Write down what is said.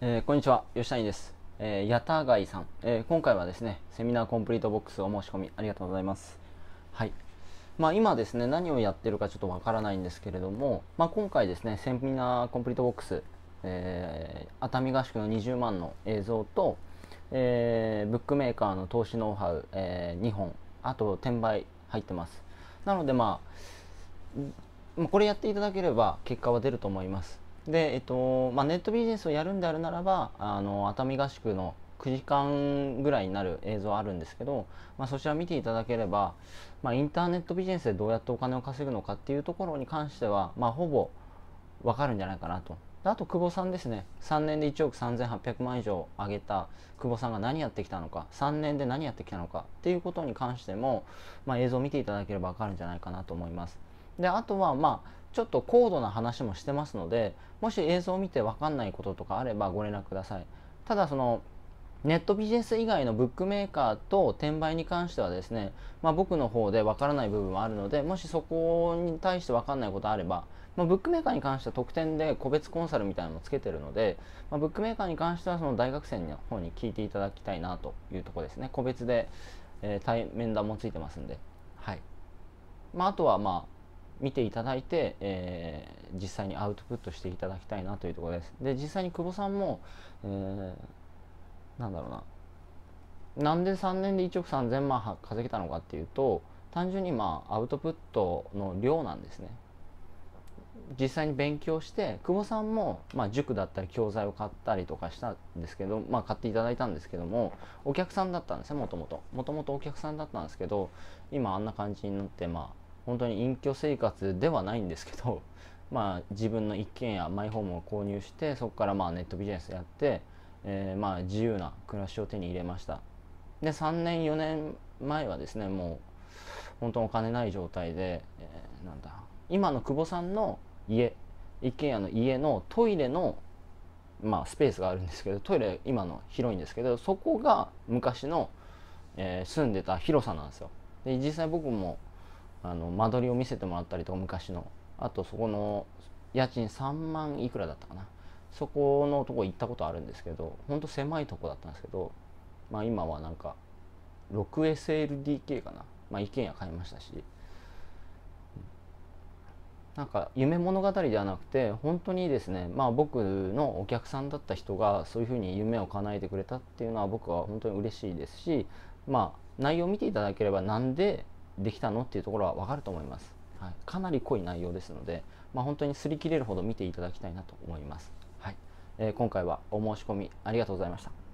えー、こんにちは吉谷です、えー、ヤタガイさん、えー、今回はですねセミナーコンプリートボックスお申し込みありがとうございます。はい。まあ、今ですね何をやってるかちょっとわからないんですけれども、まあ、今回ですねセミナーコンプリートボックス、えー、熱海合宿の20万の映像と、えー、ブックメーカーの投資ノウハウ、えー、2本あと転売入ってます。なのでまあこれやっていただければ結果は出ると思います。で、えっとまあ、ネットビジネスをやるんであるならばあの熱海合宿の9時間ぐらいになる映像あるんですけど、まあ、そちら見ていただければ、まあ、インターネットビジネスでどうやってお金を稼ぐのかっていうところに関しては、まあ、ほぼわかるんじゃないかなと。あと久保さんですね3年で1億3800万以上上げた久保さんが何やってきたのか3年で何やってきたのかっていうことに関しても、まあ、映像を見ていただければ分かるんじゃないかなと思いますであとはまあちょっと高度な話もしてますのでもし映像を見て分かんないこととかあればご連絡ください。ただそのネットビジネス以外のブックメーカーと転売に関してはですね、まあ、僕の方で分からない部分もあるのでもしそこに対して分かんないことあれば、まあ、ブックメーカーに関しては特典で個別コンサルみたいなのもつけてるので、まあ、ブックメーカーに関してはその大学生の方に聞いていただきたいなというとこですね。個別で、えー、対面談もついてますんで。はい。まあ、あとはまあ見ていただいて、えー、実際にアウトプットしていただきたいなというところです。で、実際に久保さんも、えー、なんだろうな、なんで3年で1億3000万稼げたのかっていうと、単純にまあアウトプットの量なんですね。実際に勉強して久保さんも、まあ、塾だったり教材を買ったりとかしたんですけど、まあ、買っていただいたんですけどもお客さんだったんですねもともともともとお客さんだったんですけど今あんな感じになってまあ本当に隠居生活ではないんですけど、まあ、自分の一軒家マイホームを購入してそこからまあネットビジネスやって、えー、まあ自由な暮らしを手に入れました。で3年4年前はですねもう本当お金ない状態で、えー、なんだ今の久保さんの家一軒家の家のトイレのまあ、スペースがあるんですけどトイレ今の広いんですけどそこが昔の、えー、住んでた広さなんですよ。で実際僕もあの間取りを見せてもらったりとか昔の。あとそこの家賃3万いくらだったかな。そこのとこ行ったことあるんですけどほんと狭いとこだったんですけど、まあ、今はなんか 6SLDK かな、まあ、一軒家買いましたし。なんか夢物語ではなくて本当にですね。まあ僕のお客さんだった人がそういうふうに夢を叶えてくれたっていうのは僕は本当に嬉しいですしまあ内容を見ていただければなんでできたの？っていうところは分かると思います、はい、かなり濃い内容ですので、まあ、本当に擦り切れるほど見ていただきたいなと思います、はい。えー、今回はお申し込みありがとうございました。